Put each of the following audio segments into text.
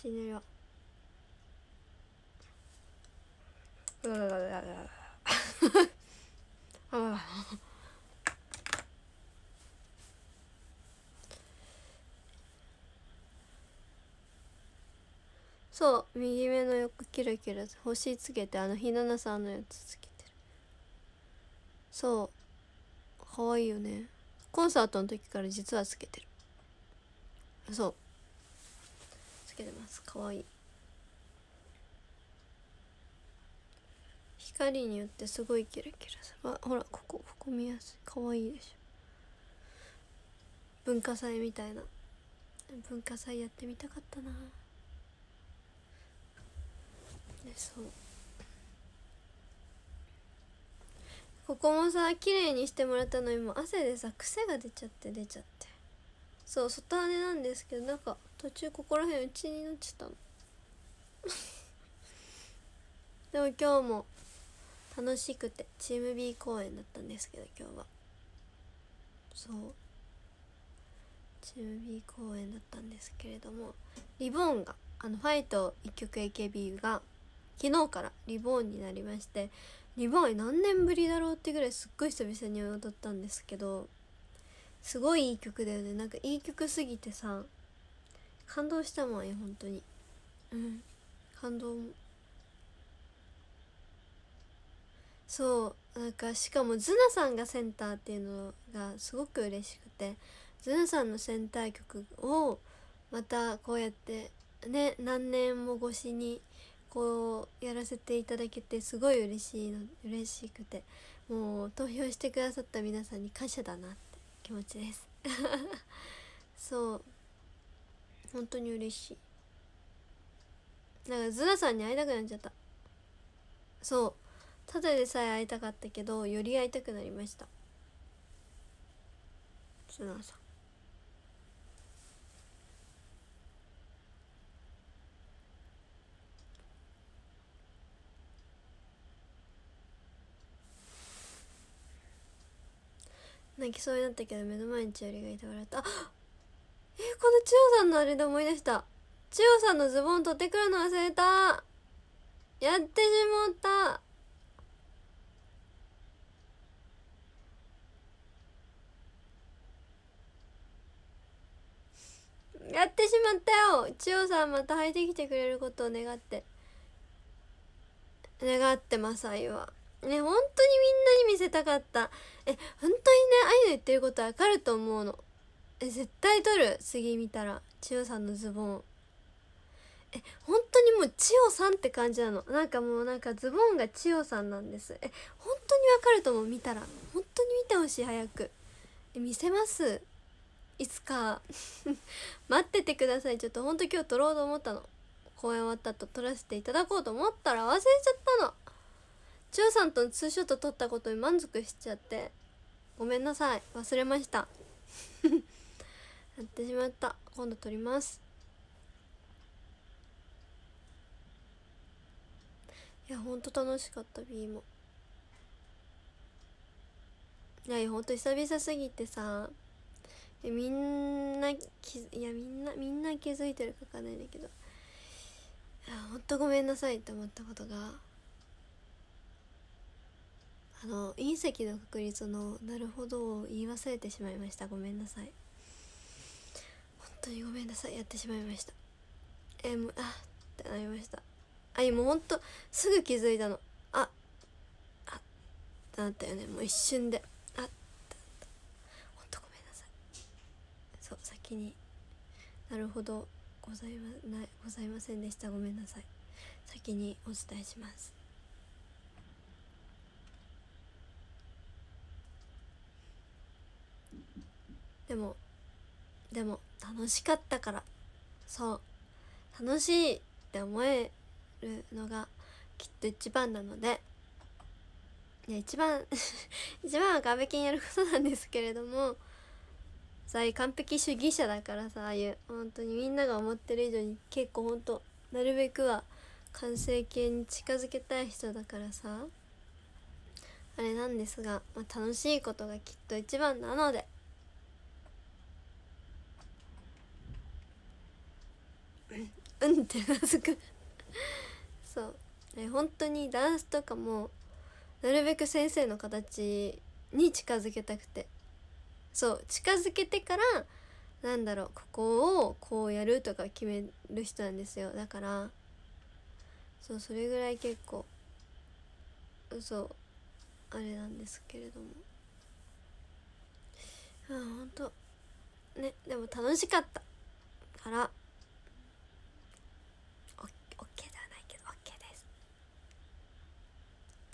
ちに寝るわうわうわうわうわそう右目の横キラキラ星つけてあのひななさんのやつつけてる。そうかわいいよね。コンサートの時から実はつけてる。そう。けてます。かわい。い光によってすごいキラキラする。あほらここここ見やすい。かわいいでしょ。文化祭みたいな。文化祭やってみたかったな。でそう。ここもさ綺麗にしてもらったのにも汗でさ癖が出ちゃって出ちゃって。そう外羽なんですけどなんか途中ここら辺うちになっちゃったの。でも今日も楽しくてチーム B 公演だったんですけど今日は。そう。チーム B 公演だったんですけれどもリボーンがあのファイト一曲 AKB が昨日からリボーンになりましてリボーン何年ぶりだろうってぐらいすっごい久々に踊ったんですけどすごいいい曲だよね。なんかいい曲すぎてさ感動したもんよ本当に。うん。感動も。そう。なんかしかもズナさんがセンターっていうのがすごく嬉しくてズナさんのセンター曲をまたこうやってね何年も越しにこうやらせていただけてすごい嬉しいの嬉しくてもう投票してくださった皆さんに感謝だなって。気持ちです。そう。本当に嬉しい。なんかズナさんに会いたくなっちゃった。そう。ただでさえ会いたかったけどより会いたくなりました。ズナさん。泣きそうになったけど目の前に千織がいて笑った。あえこの千代さんのあれで思い出した。千代さんのズボン取ってくるの忘れた。やってしまった。やってしまったよ。千代さんまた履いてきてくれることを願って。願ってます愛は。ね本当にみんなに見せたかった。え本当にね愛の言ってることわかると思うの。え絶対撮る？次見たら。千代さんのズボン。え本当にもう千代さんって感じなの。なんかもうなんかズボンが千代さんなんです。え本当にわかると思う。見たら。本当に見てほしい早く。え見せます？いつか。待っててください。ちょっとほんと今日撮ろうと思ったの。公演終わった後撮らせていただこうと思ったら忘れちゃったの。千代さんとツーショット撮ったことに満足しちゃって。ごめんなさい。忘れました。やってしまった。今度撮ります。いやほんと楽しかった。B も。いやほんと久々すぎてさ。みんなきいやみんなみんな気づいてるかわかんないんだけど。いやほんとごめんなさいって思ったことが。あの隕石の確率の「なるほど」を言い忘れてしまいました。ごめんなさい。本当にごめんなさい。やってしまいました。えもうあってなりました。あいもうほんとすぐ気づいたの。ああってなったよね。もう一瞬で。あってほんとごめんなさい。そう先に。なるほど。ございまないございませんでした。ごめんなさい。先にお伝えします。でもでも楽しかったから。そう。楽しいって思えるのがきっと一番なので。いや一番 一番は完璧にやることなんですけれどもさあ完璧主義者だからさああいう本当にみんなが思ってる以上に結構本当なるべくは完成形に近づけたい人だからさ。あれなんですが、まあ、楽しいことがきっと一番なので。うんってうなずくそう。え本当にダンスとかもなるべく先生の形に近づけたくて。そう。近づけてからなんだろうここをこうやるとか決める人なんですよ。だからそうそれぐらい結構そあれなんですけれども。あほんとねでも楽しかったからオッケーではないけど OK です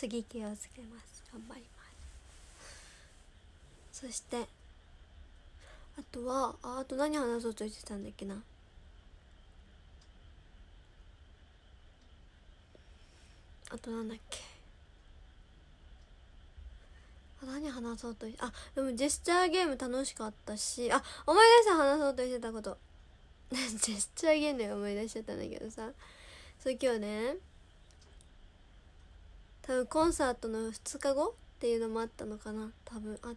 次気をつけます。頑張ります。そしてあとはああと何話そうとしてたんだっけな。あとなんだっけ。あ何話そうとあでもジェスチャーゲーム楽しかったしあ思い出した話そうとしてたこと。ジェスチャーゲームで思い出しちゃったんだけどさ。そう今日ね多分コンサートの2日後っていうのもあったのかな。多分あ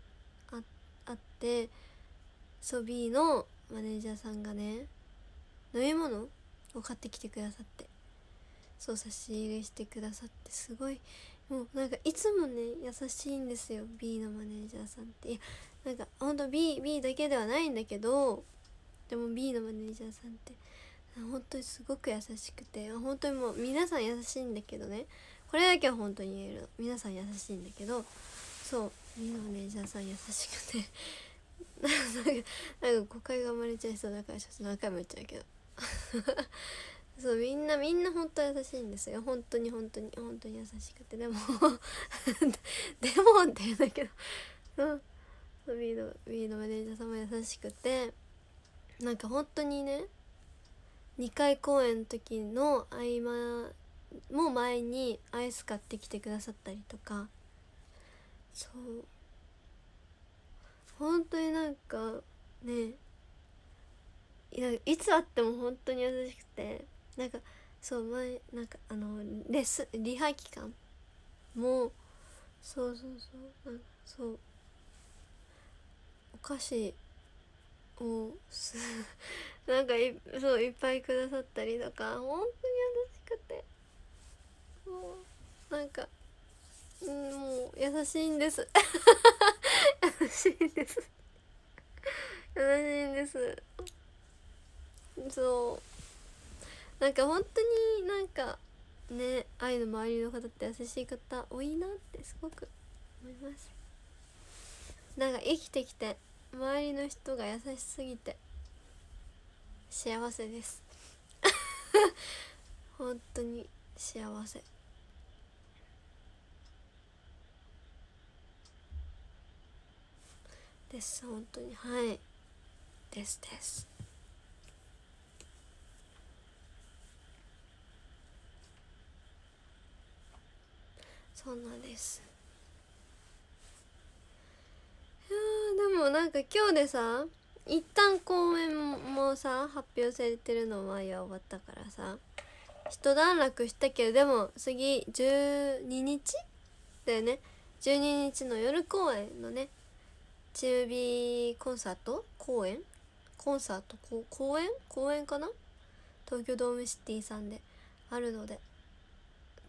ああって。そう B のマネージャーさんがね飲み物を買ってきてくださって。そう差し入れしてくださって。すごい。もうなんかいつもね優しいんですよ。B のマネージャーさんって。いやなんかほんと B, B だけではないんだけどでも B のマネージャーさんって。本当にすごく優しくて。本当にもう皆さん優しいんだけどね。これだけは本当に言える。皆さん優しいんだけどそう。B のマネージャーさん優しくて。なんか誤解が生まれちゃいそうだからちょっと何回も言っちゃうけど。そうみんなみんな本当優しいんですよ。本当に本当に本当に優しくて。でも でもって言うんだけど。そう。B の B のマネージャーさんも優しくて。なんか本当にね2回公演の時の合間も前にアイス買ってきてくださったりとか。そう。本当になんかね。いつ会っても本当に優しくて。なんかそう前なんかあのレスリハ期間もそうそうそうなんかそう。お菓子を なんかいそういっぱいくださったりとか本当に優しくて。もうなんか、うん、もう優しいんです。優しいんです。優しいんです。そう。なんか本当になんかね愛の周りの方って優しい方多いなってすごく思います。なんか生きてきて周りの人が優しすぎて幸せです。本当に幸せです本当に。はい。ですです。そうなんです。いやでもなんか今日でさ一旦公演もさ発表されてるの前は終わったからさ一段落したけどでも次12日だよね。12日の夜公演のね中日コンサート？公演？コンサート？公演？公演かな？東京ドームシティさんで。あるので。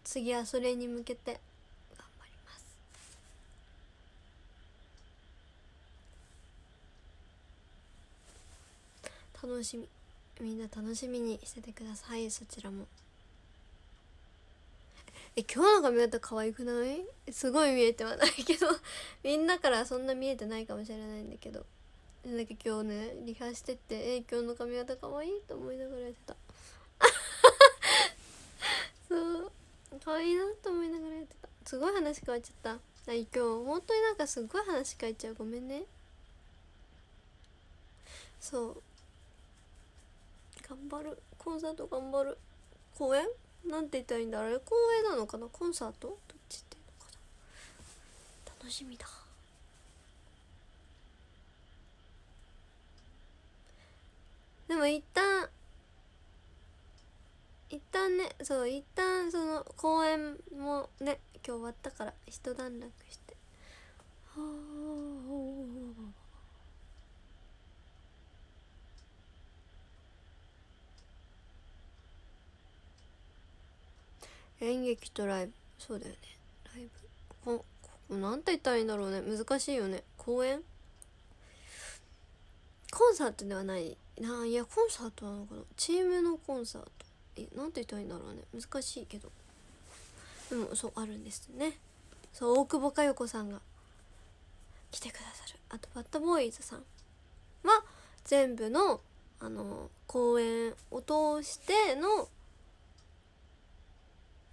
次はそれに向けて。頑張ります。楽しみ。みんな楽しみにしててください。そちらも。え今日の髪型可愛くない？すごい見えてはないけど。みんなからそんな見えてないかもしれないんだけど。なんか今日ねリハしてってえ今日の髪型可愛いと思いながらやってた。そう。可愛いなと思いながらやってた。すごい話変わっちゃった。今日本当になんかすごい話変えちゃう。ごめんね。そう。頑張る。コンサート頑張る。公演？なんて言ったらいいんだあれ公演なのかな。コンサート？どっちっていうのかな。楽しみだ。でも一旦一旦ねそう一旦その公演もね今日終わったから一段落して。はあ。演劇とライブ。そうだよね。ライブ。ここなんて言ったらいいんだろうね。難しいよね。公演？コンサートではないな。いやコンサートなのかな。チームのコンサート。えなんて言ったらいいんだろうね。難しいけど。でもそうあるんですね。そう大久保佳代子さんが来てくださる。あとバッドボーイズさんは全部のあの公演を通しての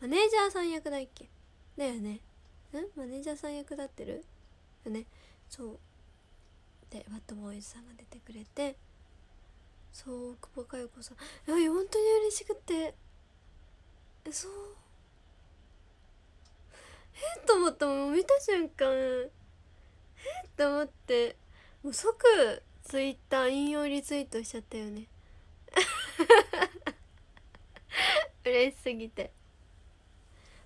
マネージャーさん役だっけ？だよね。ん？マネージャーさん役立ってる？よね。そう。でバッドボーイズさんが出てくれてそう久保佳代子さん。いや本当に嬉しくて。そう。えっと思ったもん見た瞬間。えっと思って。もう即ツイッター引用リツイートしちゃったよね。嬉しすぎて。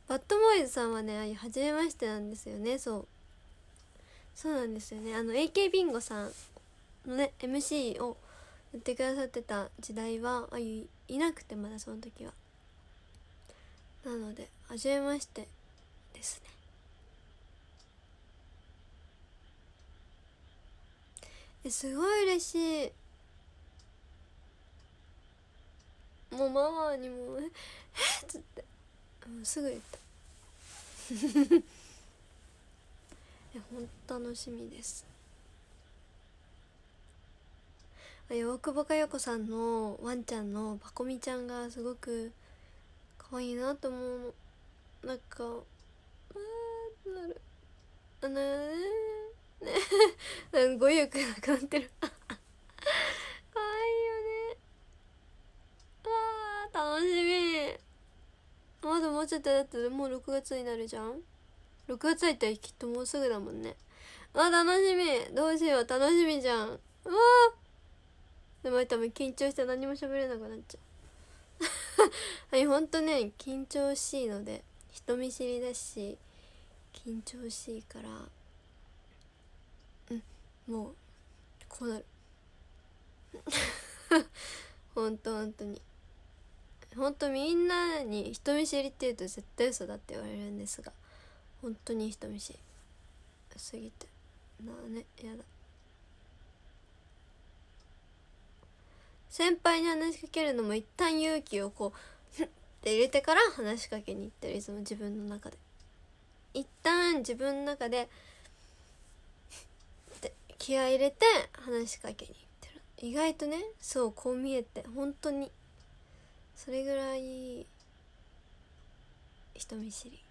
バッドボーイズさんはね初めましてなんですよね。そう。そうなんですよね。あの AK ビンゴさんのね MC をやってくださってた時代はあゆいなくてまだその時は。なので初めましてですね。えすごい嬉しい。もうママにも「えっ?」っつってもうすぐ言った。えほん楽しみです。あ大久保佳代子さんのワンちゃんのパコミちゃんがすごく可愛いなと思う。のなんかあーなる。あのね。ね語彙力なくなってる 可愛いよねわあ楽しみまだもうちょっとだってもう6月になるじゃん6月入ったらきっともうすぐだもんねあ楽しみどうしよう楽しみじゃんうわでも多分緊張して何も喋れなくなっちゃうはいほんとね緊張しいので人見知りだし緊張しいからうんもうこうなるほんとほんとにほんとみんなに人見知りって言うと絶対嘘だって言われるんですが本当に人見知りすぎて。なあねやだ。先輩に話しかけるのも一旦勇気をこうって入れてから話しかけに行ってるいつも自分の中で。一旦自分の中でって気合い入れて話しかけに行ってる。意外とねそうこう見えて本当にそれぐらい人見知り。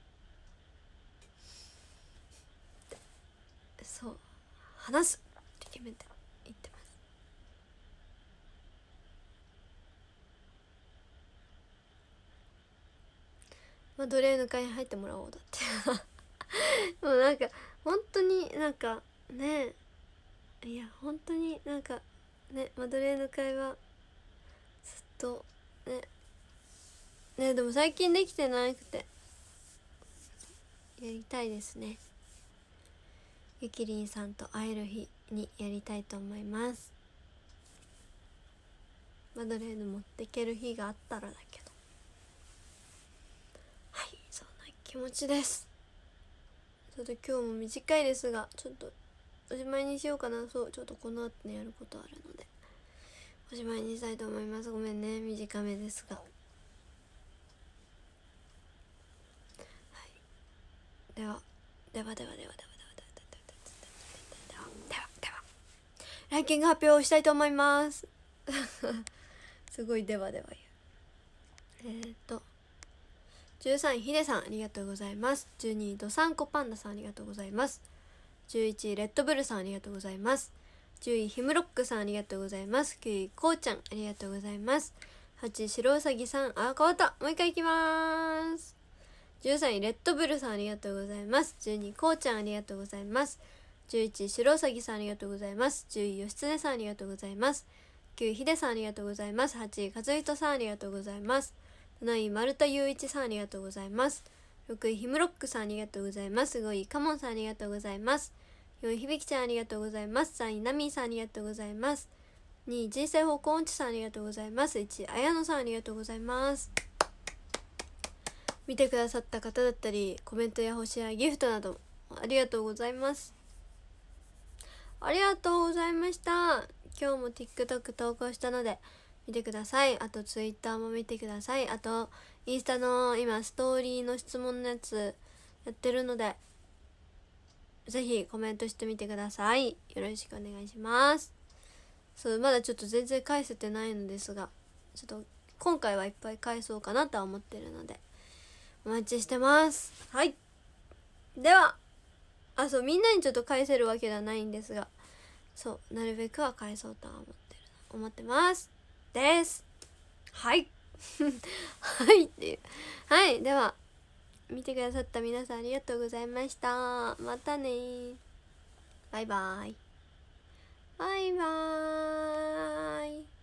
そう。話すって決めて言ってます。マドレーヌ会に入ってもらおうだって。もうなんか本当になんかねえ。いや本当になんかねマドレーヌ会はずっとねねでも最近できてなくて。やりたいですね。ゆきりんさんと会える日にやりたいと思います。マドレーヌ持ってける日があったらだけど。はいそんな気持ちです。ちょっと今日も短いですがちょっとおしまいにしようかな。そうちょっとこの後ねやることあるので。おしまいにしたいと思います。ごめんね短めですがはいではではではではではではではではではではではランキング発表したいと思いますすごいではでは言うえっ、ー、と13位ヒデさんありがとうございます12位ドサンコパンダさんありがとうございます11位レッドブルさんありがとうございます10位ヒムロックさんありがとうございます9位こうちゃんありがとうございます8位白うさぎさんあ変わったもう一回いきます13位レッドブルさんありがとうございます。12位こうちゃんありがとうございます。11位白うさぎさんありがとうございます。10位義経さんありがとうございます。9位ヒデさんありがとうございます。8位和人さんありがとうございます。7位丸田雄一さんありがとうございます。6位ヒムロックさんありがとうございます。5位カモンさんありがとうございます。4位響ちゃんありがとうございます。3位ナミーさんありがとうございます。2位人生方向音痴さんありがとうございます。1位綾野さんありがとうございます。見てくださった方だったりコメントや星やギフトなどありがとうございます。ありがとうございました。今日も TikTok 投稿したので見てください。あと Twitter も見てください。あとインスタの今ストーリーの質問のやつやってるのでぜひコメントしてみてください。よろしくお願いします。そうまだちょっと全然返せてないのですがちょっと今回はいっぱい返そうかなとは思ってるので。お待ちしてます。はい。ではあそうみんなにちょっと返せるわけではないんですがそうなるべくは返そうとは思ってる思ってます。です。はい。はいっていう。はいでは見てくださった皆さんありがとうございました。またね。バイバイ。バイバーイ